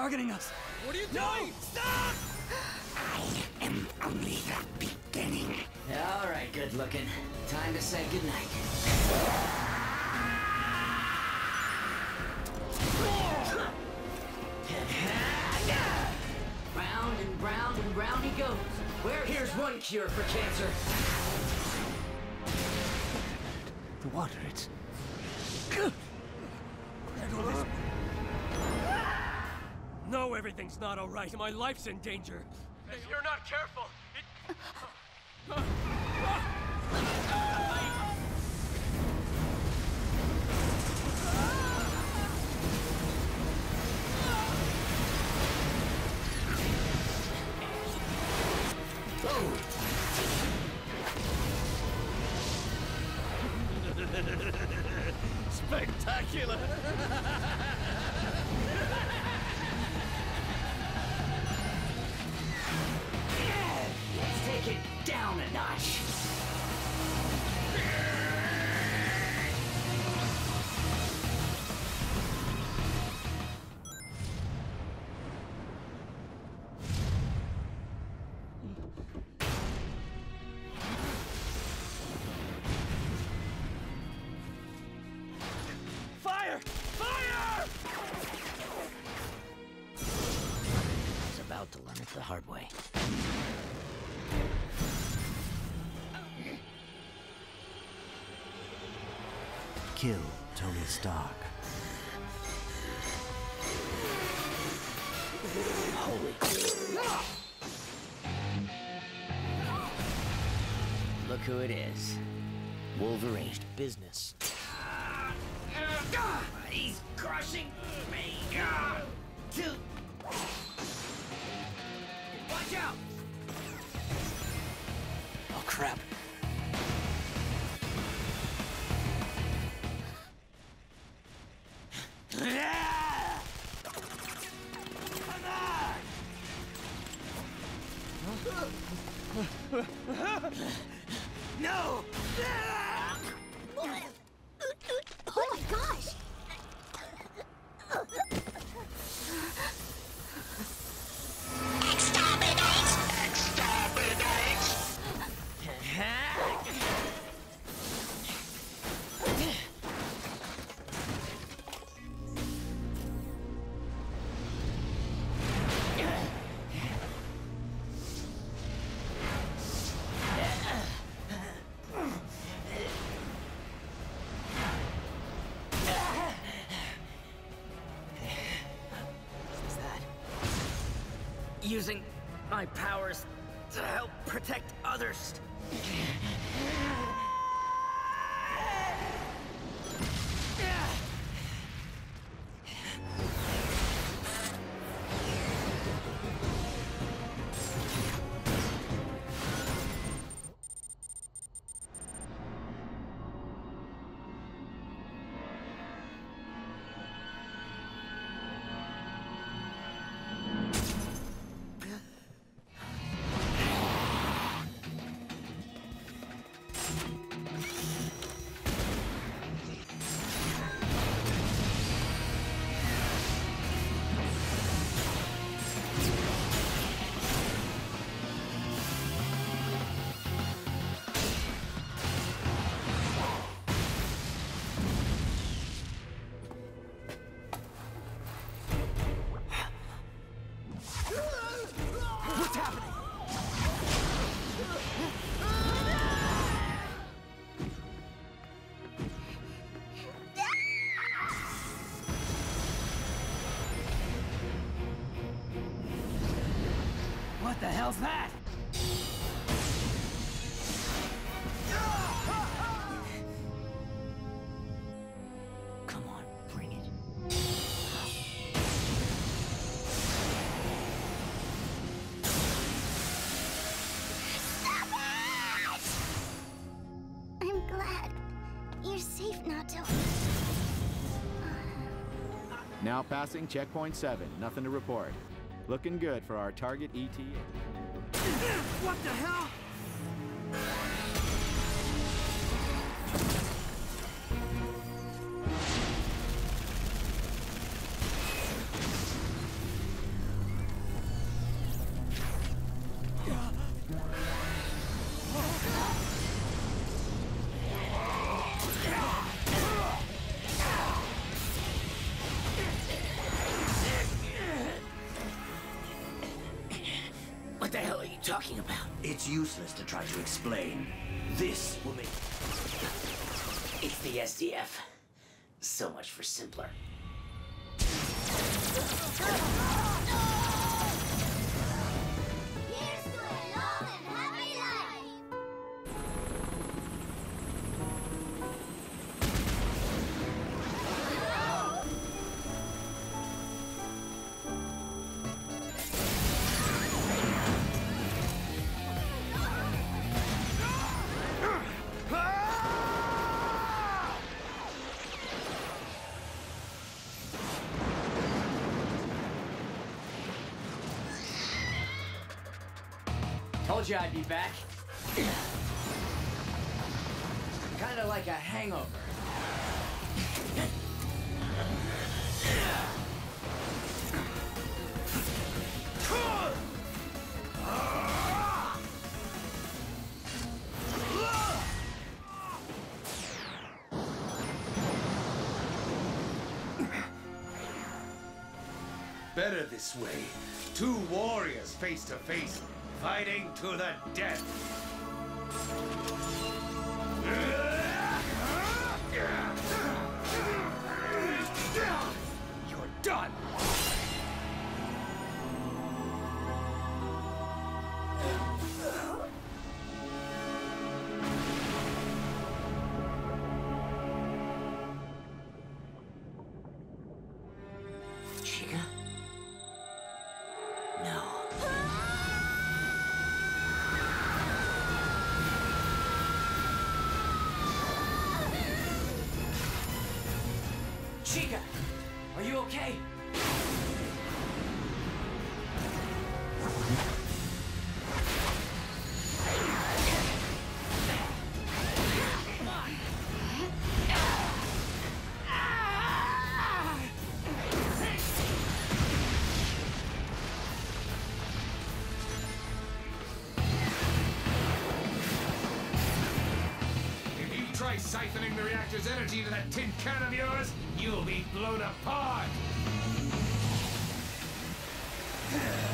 targeting us. What are you No! doing? Stop! I am only the beginning. All right, good looking. Time to say goodnight. Round and round and round he goes. Where here's one cure for cancer. The water, it's... No, everything's not all right. My life's in danger. If you're not careful, it... Spectacular! down a notch. Fire! Fire! I was about to learn it the hard way. Kill Tony Stark. Holy. Look who it is. Wolverine. Business. He's crushing me. No! Using my powers to help protect others. The hell's that? Come on, bring it. Stop it! I'm glad. You're safe now, Tony. Now passing checkpoint 7. Nothing to report. Looking good for our target ETA. What the hell? What the hell are you talking about? It's useless to try to explain. This will make... It's the SDF. So much for simpler. Told you I'd be back. Kinda like a hangover. Better this way. Two warriors face to face, fighting to the death. Siphoning the reactor's energy to that tin can of yours, you'll be blown apart. you